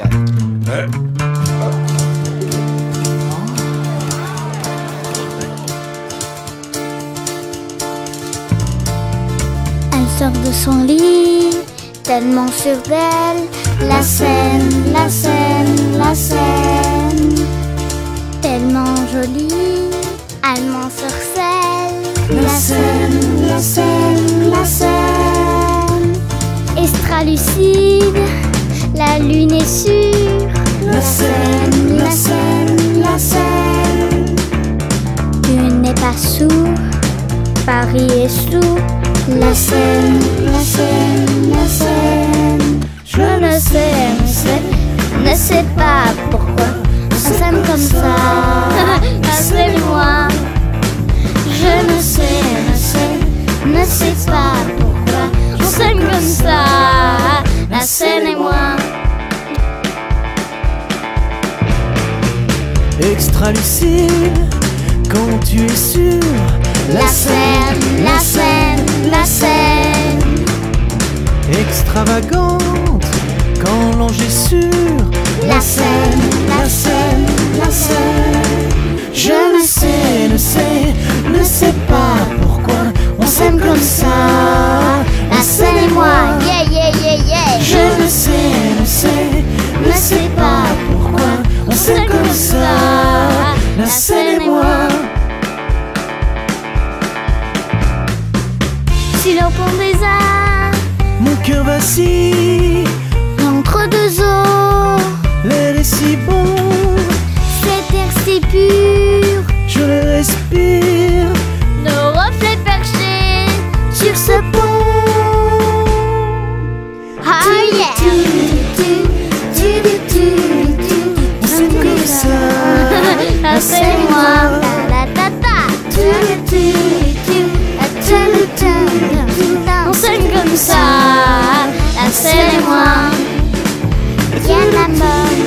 Elle sort de son lit, tellement sûre d'elle. La scène, la scène, la scène. Tellement jolie, elle m'en sorcelle. La scène, la scène, la scène. Extra lucide, la lune est sûre. La scène, la scène, la scène. Tu n'es pas sourd, Paris est sourd. La scène, la scène, la scène. Je ne sais, ne sais, ne sais pas pourquoi on s'aime comme ça. Scène Extra lucide quand tu es sûr. La scène, la scène, la scène. Extravagante quand l'ange est sûr. La scène, la scène, la scène. Si l'on des arts, Mon cœur vacille, ça, la scène et moi. Viens la bonne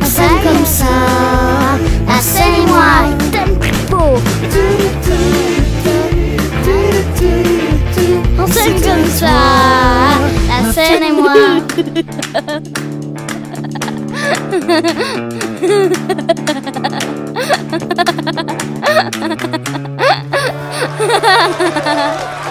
On s'aime comme ça, la scène comme ça, la scène et moi. ハハハハ!